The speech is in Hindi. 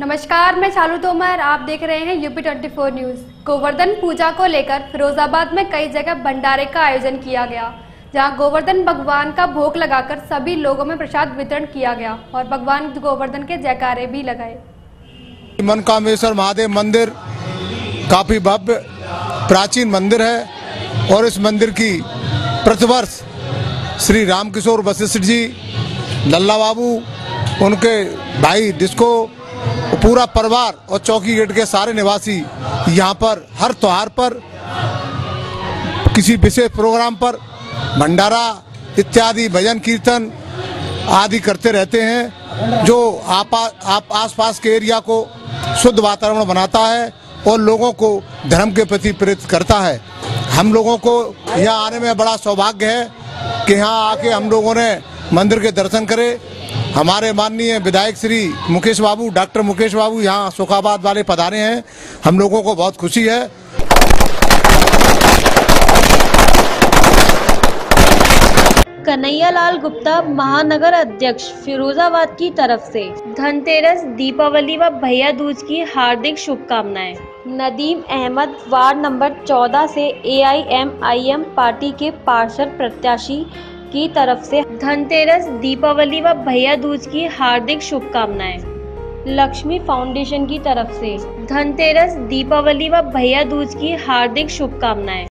नमस्कार, मैं चालू तोमर, आप देख रहे हैं यूपी 24 न्यूज़। गोवर्धन पूजा को लेकर फिरोजाबाद में कई जगह भंडारे का आयोजन किया गया, जहाँ गोवर्धन भगवान का भोग लगाकर सभी लोगों में प्रसाद वितरण किया गया और भगवान गोवर्धन के जयकारे भी लगाए। मनकामेश्वर महादेव मंदिर काफ़ी भव्य, प्राचीन मंदिर है और इस मंदिर की प्रतिवर्ष श्री रामकिशोर वशिष्ठ जी लल्ला बाबू उनके भाई जिसको पूरा परिवार और चौकी गेट के सारे निवासी यहाँ पर हर त्यौहार पर किसी विशेष प्रोग्राम पर भंडारा इत्यादि भजन कीर्तन आदि करते रहते हैं जो आप, आप आसपास के एरिया को शुद्ध वातावरण बनाता है और लोगों को धर्म के प्रति प्रेरित करता है। हम लोगों को यहाँ आने में बड़ा सौभाग्य है कि यहाँ आके हम लोगों ने मंदिर के दर्शन करे। हमारे माननीय विधायक श्री मुकेश बाबू, डॉक्टर मुकेश बाबू यहाँ सुखाबाद वाले पधारे हैं। हम लोगों को बहुत खुशी है। कन्हैया लाल गुप्ता महानगर अध्यक्ष, फिरोजाबाद की तरफ़ से। धनतेरस, दीपावली व भैया दूज की हार्दिक शुभकामनाएँ। नदीम अहमद, वार्ड नंबर 14 से एआईएमआईएम पार्टी के पार्षद प्रत्याशी की तरफ़ से धनतेरस, दीपावली व भैया दूज की हार्दिक शुभकामनाएँ। लक्ष्मी फाउंडेशन की तरफ़ से धनतेरस, दीपावली व भैया दूज की हार्दिक शुभकामनाएँ।